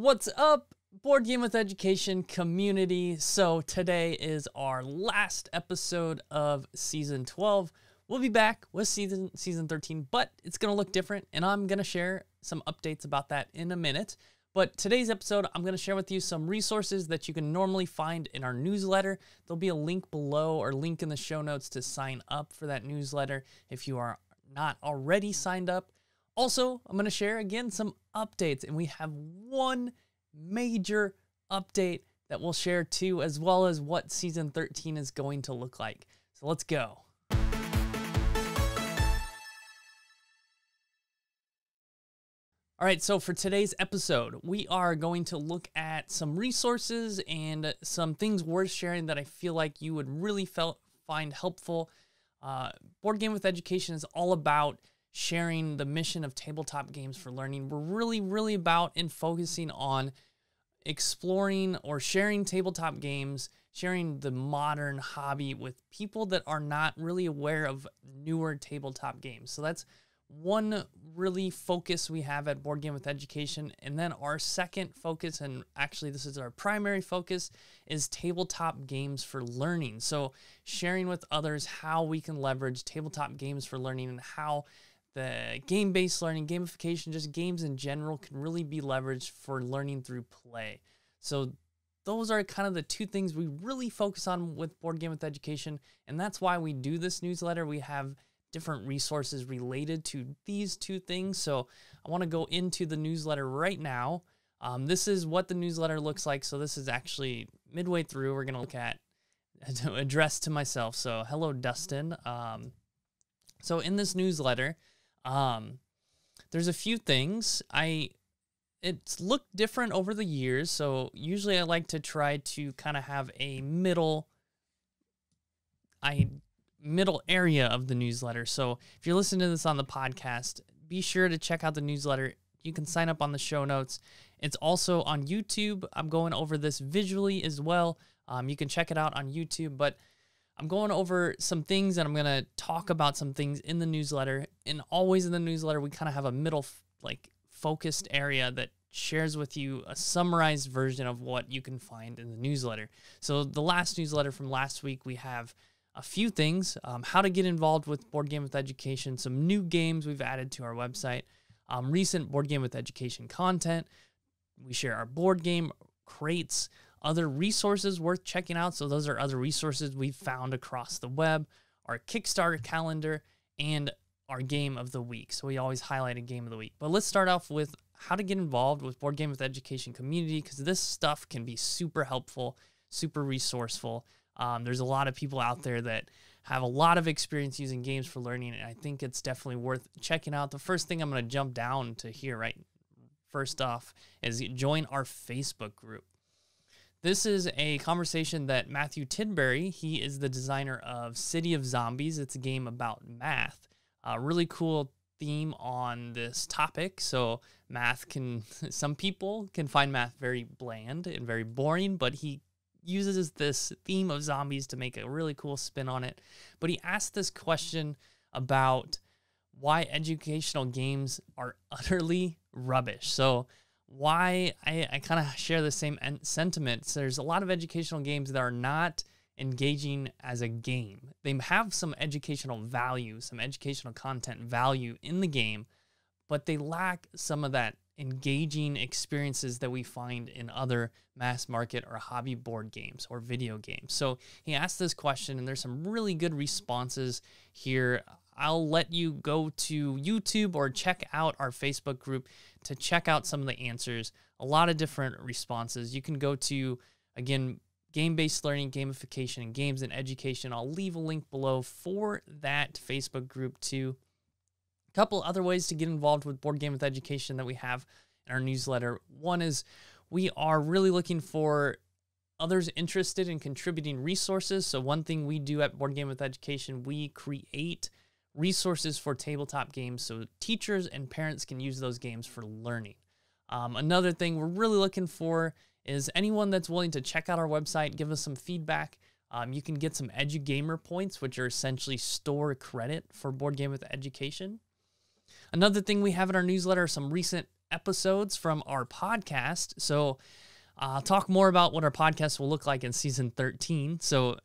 What's up, Board Gaming with Education community? So, today is our last episode of season 12. We'll be back with season season 13, but it's going to look different and I'm going to share some updates about that in a minute. But today's episode, I'm going to share with you some resources that you can normally find in our newsletter. There'll be a link below or link in the show notes to sign up for that newsletter if you are not already signed up. Also, I'm going to share again some updates, and we have one major update that we'll share too, as well as what season 13 is going to look like. So let's go. All right, so for today's episode, we are going to look at some resources and some things worth sharing that I feel like you would really felt, find helpful. Uh, Board Gaming with Education is all about sharing the mission of tabletop games for learning. We're really, really about and focusing on exploring or sharing tabletop games, sharing the modern hobby with people that are not really aware of newer tabletop games. So that's one really focus we have at Board Gaming with Education. And then our second focus, and actually this is our primary focus, is tabletop games for learning. So sharing with others how we can leverage tabletop games for learning and how the game based learning, gamification, just games in general can really be leveraged for learning through play. So those are kind of the two things we really focus on with Board Gaming with Education. And that's why we do this newsletter. We have different resources related to these two things. So I want to go into the newsletter right now. Um, this is what the newsletter looks like. So this is actually midway through. We're going to look at address to myself. So hello, Dustin. Um, so in this newsletter, um, there's a few things I it's looked different over the years. So usually I like to try to kind of have a middle I middle area of the newsletter. So if you're listening to this on the podcast, be sure to check out the newsletter. You can sign up on the show notes. It's also on YouTube. I'm going over this visually as well. Um, you can check it out on YouTube, but I'm going over some things and I'm going to talk about some things in the newsletter. And always in the newsletter, we kind of have a middle, like, focused area that shares with you a summarized version of what you can find in the newsletter. So, the last newsletter from last week, we have a few things um, how to get involved with Board Gaming with Education, some new games we've added to our website, um, recent Board Gaming with Education content. We share our board game crates, other resources worth checking out. So, those are other resources we've found across the web, our Kickstarter calendar, and our game of the week. So, we always highlight a game of the week. But let's start off with how to get involved with Board Gaming with Education community because this stuff can be super helpful, super resourceful. Um, there's a lot of people out there that have a lot of experience using games for learning, and I think it's definitely worth checking out. The first thing I'm going to jump down to here, right? First off, is join our Facebook group. This is a conversation that Matthew Tidbury, he is the designer of City of Zombies. It's a game about math. A really cool theme on this topic. So math can some people can find math very bland and very boring, but he uses this theme of zombies to make a really cool spin on it. But he asked this question about why educational games are utterly rubbish. So, why I, I kind of share the same sentiments. There's a lot of educational games that are not engaging as a game. They have some educational value, some educational content value in the game, but they lack some of that engaging experiences that we find in other mass market or hobby board games or video games. So he asked this question, and there's some really good responses here. I'll let you go to YouTube or check out our Facebook group to check out some of the answers. A lot of different responses. You can go to, again, game based learning, gamification, and games and education. I'll leave a link below for that Facebook group too. A couple other ways to get involved with Board Gaming with Education that we have in our newsletter. One is we are really looking for others interested in contributing resources. So, one thing we do at Board Gaming with Education, we create resources for tabletop games so teachers and parents can use those games for learning. Um, another thing we're really looking for is anyone that's willing to check out our website, give us some feedback. Um, you can get some EduGamer points, which are essentially store credit for Board Gaming with Education. Another thing we have in our newsletter are some recent episodes from our podcast. So I'll talk more about what our podcast will look like in season 13. So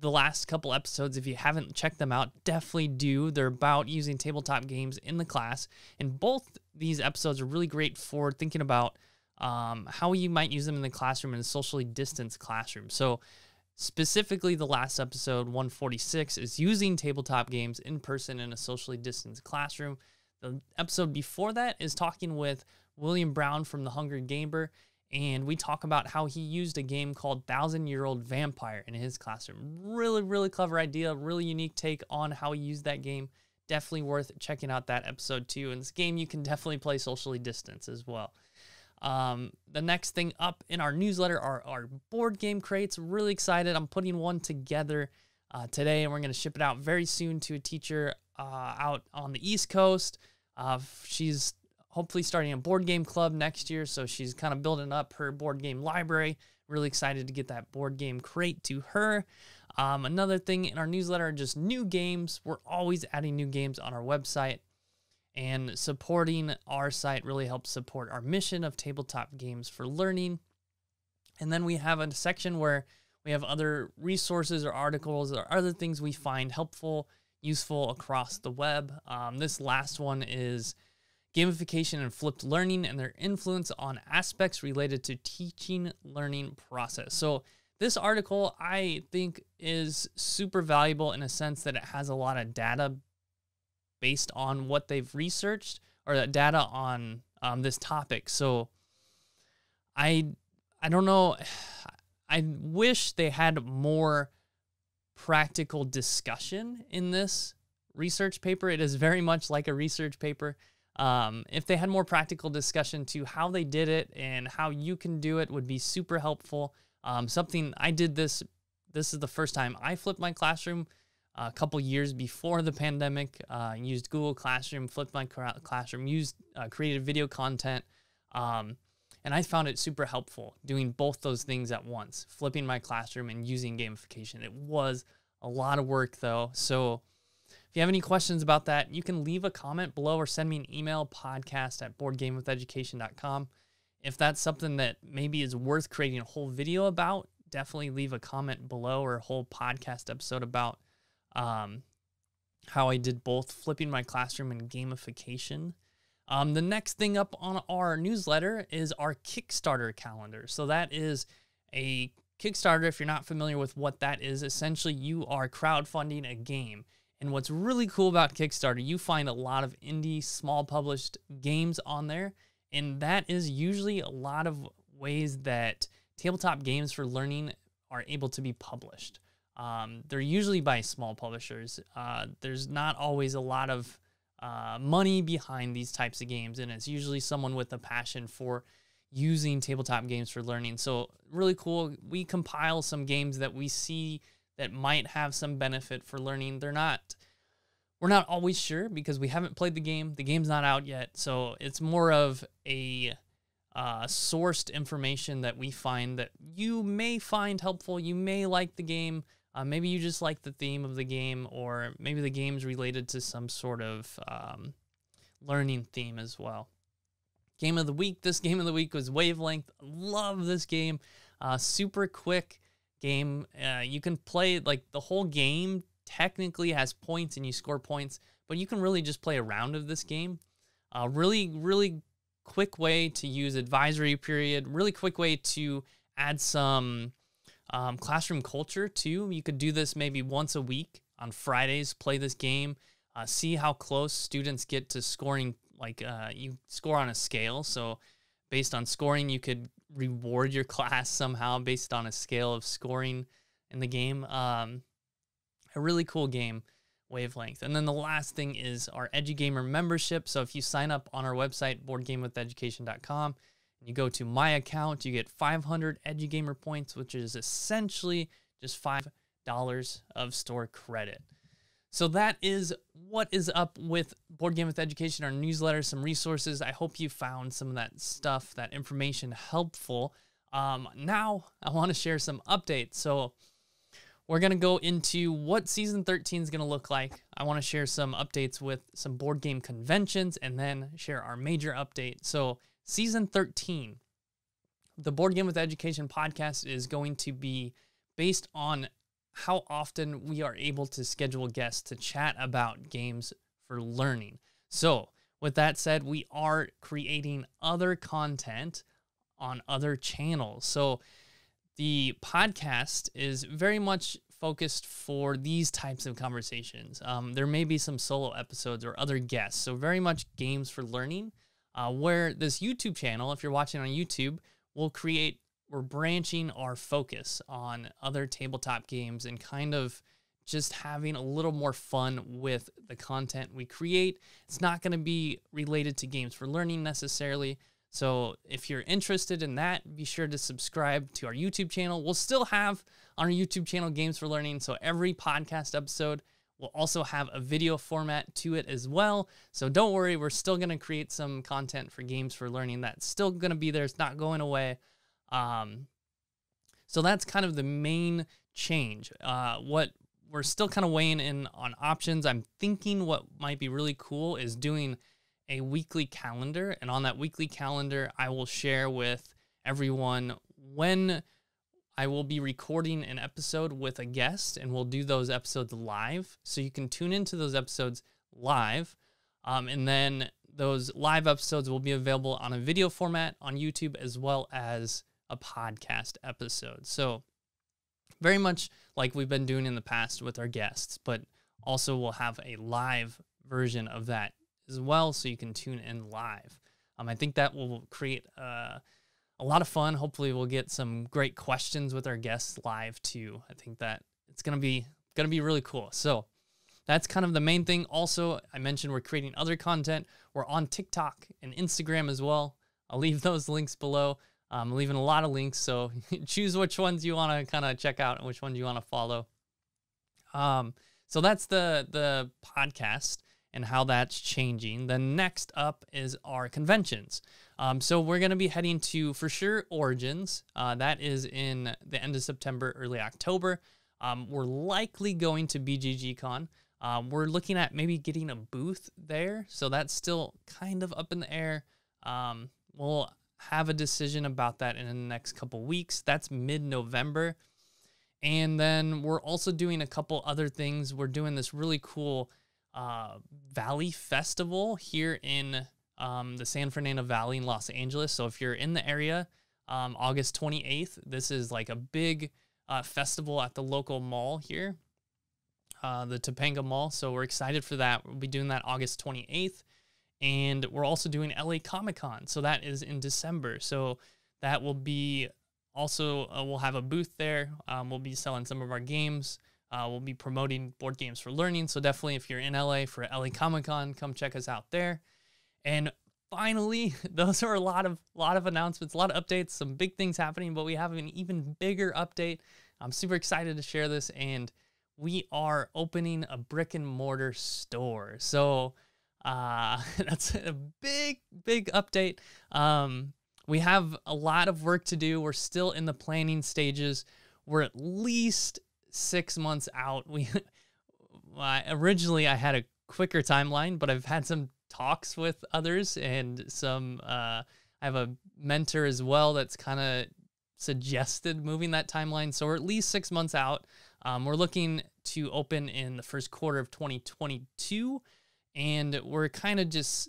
the last couple episodes, if you haven't checked them out, definitely do. They're about using tabletop games in the class. And both these episodes are really great for thinking about um, how you might use them in the classroom in a socially distanced classroom. So Specifically, the last episode, 146, is using tabletop games in person in a socially distanced classroom. The episode before that is talking with William Brown from The Hungry Gamer, and we talk about how he used a game called Thousand Year Old Vampire in his classroom. Really, really clever idea, really unique take on how he used that game. Definitely worth checking out that episode too. And this game you can definitely play socially distanced as well. Um, the next thing up in our newsletter are our board game crates. Really excited. I'm putting one together uh, today, and we're going to ship it out very soon to a teacher uh, out on the East Coast. Uh, she's hopefully starting a board game club next year, so she's kind of building up her board game library. Really excited to get that board game crate to her. Um, another thing in our newsletter are just new games. We're always adding new games on our website. And supporting our site really helps support our mission of tabletop games for learning. And then we have a section where we have other resources or articles or other things we find helpful, useful across the web. Um, this last one is gamification and flipped learning and their influence on aspects related to teaching learning process. So this article I think is super valuable in a sense that it has a lot of data based on what they've researched or that data on um, this topic. So I I don't know. I wish they had more practical discussion in this research paper. It is very much like a research paper. Um, if they had more practical discussion to how they did it and how you can do it would be super helpful. Um, something I did this. This is the first time I flipped my classroom a couple years before the pandemic. Uh, used Google Classroom, flipped my classroom, used uh, created video content, um, and I found it super helpful doing both those things at once, flipping my classroom and using gamification. It was a lot of work though, so. If you have any questions about that, you can leave a comment below or send me an email podcast at boardgamingwitheducation.com. If that's something that maybe is worth creating a whole video about, definitely leave a comment below or a whole podcast episode about um, how I did both flipping my classroom and gamification. Um, the next thing up on our newsletter is our Kickstarter calendar. So that is a Kickstarter. If you're not familiar with what that is, essentially you are crowdfunding a game. And what's really cool about Kickstarter, you find a lot of indie, small published games on there. And that is usually a lot of ways that tabletop games for learning are able to be published. Um, they're usually by small publishers. Uh, there's not always a lot of uh, money behind these types of games, and it's usually someone with a passion for using tabletop games for learning. So, really cool. We compile some games that we see that might have some benefit for learning. They're not. We're not always sure because we haven't played the game. The game's not out yet, so it's more of a uh, sourced information that we find that you may find helpful. You may like the game, uh, maybe you just like the theme of the game, or maybe the game's related to some sort of um, learning theme as well. Game of the week. This game of the week was Wavelength. Love this game. Uh, super quick game. Uh, you can play like the whole game. Technically has points and you score points, but you can really just play a round of this game. Uh, really, really quick way to use advisory period. Really quick way to add some um, classroom culture too. You could do this maybe once a week on Fridays. Play this game. Uh, see how close students get to scoring. Like uh, you score on a scale, so based on scoring, you could reward your class somehow based on a scale of scoring in the game. Um, a really cool game, Wavelength. And then the last thing is our EduGamer membership. So if you sign up on our website, boardgamingwitheducation.com, and you go to my account, you get 500 EduGamer points, which is essentially just $5 of store credit. So that is what is up with Board Gaming with Education, our newsletter, some resources. I hope you found some of that stuff, that information helpful. Um, now I want to share some updates. So we're going to go into what season 13 is going to look like. I want to share some updates with some board game conventions and then share our major update. So, season 13, the Board Gaming with Education podcast is going to be based on how often we are able to schedule guests to chat about games for learning. So, with that said, we are creating other content on other channels. So, the podcast is very much focused for these types of conversations. Um, there may be some solo episodes or other guests. So, very much games for learning. Uh, where this YouTube channel, if you're watching on YouTube, will create, we're branching our focus on other tabletop games and kind of just having a little more fun with the content we create. It's not going to be related to games for learning necessarily, so if you're interested in that, be sure to subscribe to our YouTube channel. We'll still have on our YouTube channel Games for Learning. So every podcast episode will also have a video format to it as well. So don't worry, we're still going to create some content for Games for Learning that's still going to be there. It's not going away. Um, so that's kind of the main change. Uh, what we're still kind of weighing in on options. I'm thinking what might be really cool is doing a weekly calendar. And on that weekly calendar, I will share with everyone when I will be recording an episode with a guest, and we'll do those episodes live. So you can tune into those episodes live. Um, and then those live episodes will be available on a video format on YouTube as well as a podcast episode. So, very much like we've been doing in the past with our guests, but also we'll have a live version of that as well, so you can tune in live. Um, I think that will create uh, a lot of fun. Hopefully, we'll get some great questions with our guests live too. I think that it's gonna be gonna be really cool. So that's kind of the main thing. Also, I mentioned we're creating other content. We're on TikTok and Instagram as well. I'll leave those links below. I'm leaving a lot of links, so choose which ones you want to kind of check out and which ones you want to follow. Um, so that's the the podcast and how that's changing. Then next up is our conventions. Um, so we're going to be heading to for sure Origins. Uh, that is in the end of September, early October. Um, we're likely going to BGG Um, we're looking at maybe getting a booth there, so that's still kind of up in the air. Um, we'll have a decision about that in the next couple weeks. That's mid-November. And then we're also doing a couple other things. We're doing this really cool uh, Valley Festival here in um, the San Fernando Valley in Los Angeles. So if you're in the area, um, August 28th, this is like a big uh, festival at the local mall here, uh, the Topanga Mall. So we're excited for that. We'll be doing that August 28th. And we're also doing LA Comic Con. So that is in December. So that will be also, uh, we'll have a booth there. Um, we'll be selling some of our games. Uh, we'll be promoting board games for learning. So definitely, if you're in LA for LA Comic Con, come check us out there. And finally, those are a lot of lot of announcements, a lot of updates, some big things happening. But we have an even bigger update. I'm super excited to share this, and we are opening a brick and mortar store. So uh, that's a big, big update. Um, we have a lot of work to do. We're still in the planning stages. We're at least six months out. We originally I had a quicker timeline, but I've had some talks with others and some. Uh, I have a mentor as well that's kind of suggested moving that timeline. So we're at least six months out. Um, we're looking to open in the first quarter of 2022, and we're kind of just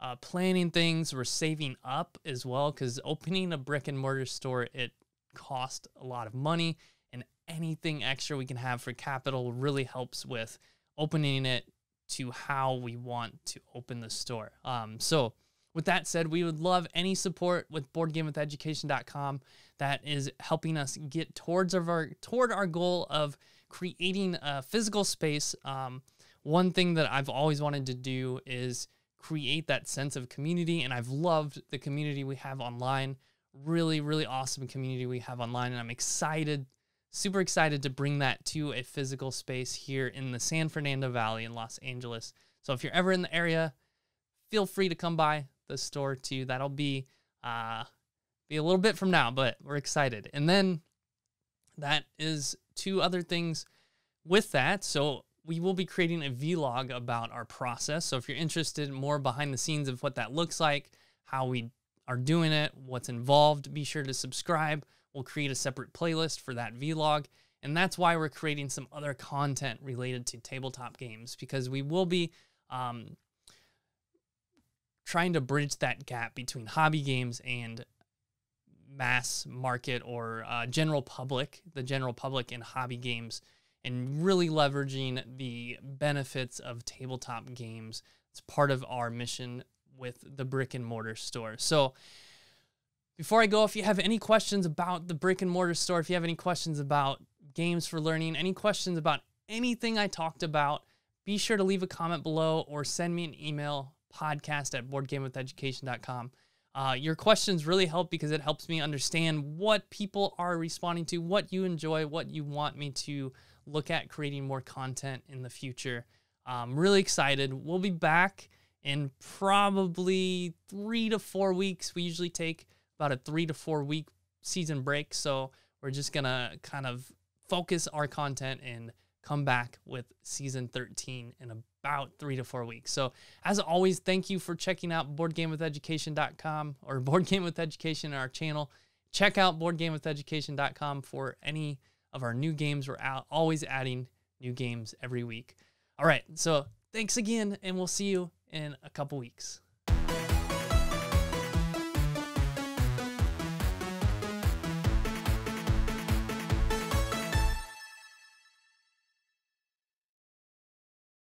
uh, planning things. We're saving up as well because opening a brick and mortar store it costs a lot of money and anything extra we can have for capital really helps with opening it to how we want to open the store. Um, so, with that said, we would love any support with boardgamingwitheducation.com that is helping us get towards our toward our goal of creating a physical space. Um, one thing that I've always wanted to do is create that sense of community, and I've loved the community we have online. Really, really awesome community we have online, and I'm excited super excited to bring that to a physical space here in the San Fernando Valley in Los Angeles. So if you're ever in the area, feel free to come by the store too. That'll be uh be a little bit from now, but we're excited. And then that is two other things with that. So we will be creating a vlog about our process. So if you're interested in more behind the scenes of what that looks like, how we are doing it, what's involved, be sure to subscribe. We'll create a separate playlist for that vlog. And that's why we're creating some other content related to tabletop games because we will be um, trying to bridge that gap between hobby games and mass market or uh, general public, the general public in hobby games, and really leveraging the benefits of tabletop games. It's part of our mission with the brick and mortar store. So, before I go, if you have any questions about the brick and mortar store, if you have any questions about games for learning, any questions about anything I talked about, be sure to leave a comment below or send me an email podcast at boardgamingwitheducation.com. Uh, your questions really help because it helps me understand what people are responding to, what you enjoy, what you want me to look at creating more content in the future. I'm really excited. We'll be back in probably three to four weeks. We usually take about a three to four week season break. So we're just going to kind of focus our content and come back with season 13 in about three to four weeks. So, as always, thank you for checking out boardgamingwitheducation.com or Board Gaming with Education, our channel. Check out boardgamingwitheducation.com for any of our new games. We're out, always adding new games every week. All right. So, thanks again, and we'll see you in a couple weeks.